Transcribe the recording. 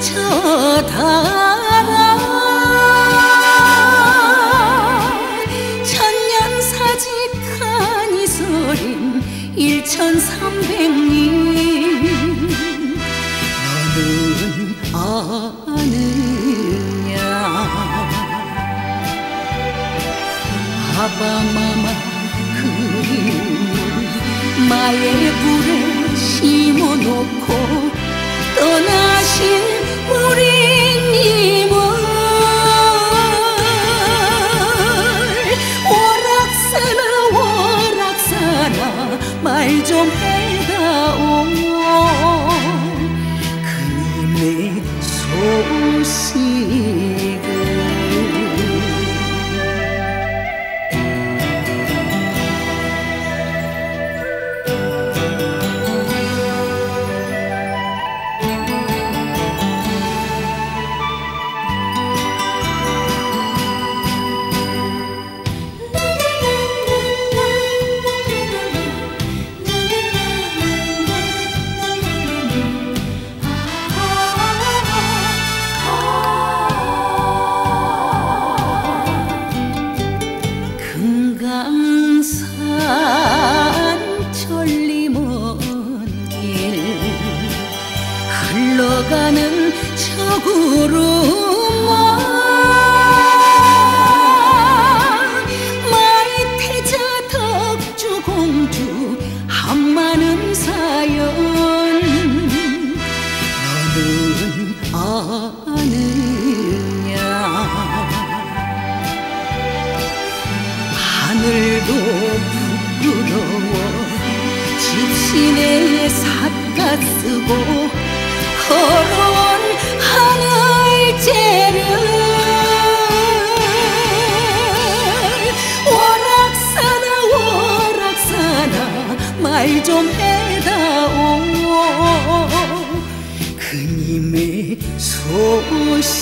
쳐다라. 천년사직한 이 소린 일천삼백님 너는 아느냐? 아바마마 그림을 마의 불에 심어놓고 떠나 신 우리님을 오락사나 오락사나 말좀 산 천리 먼길 흘러가는 저 구름 하늘도 부끄러워 집신에 삿갓 쓰고 걸어온 하늘재를 오락사나 오락사나 말 좀 해다오 그님의 소식을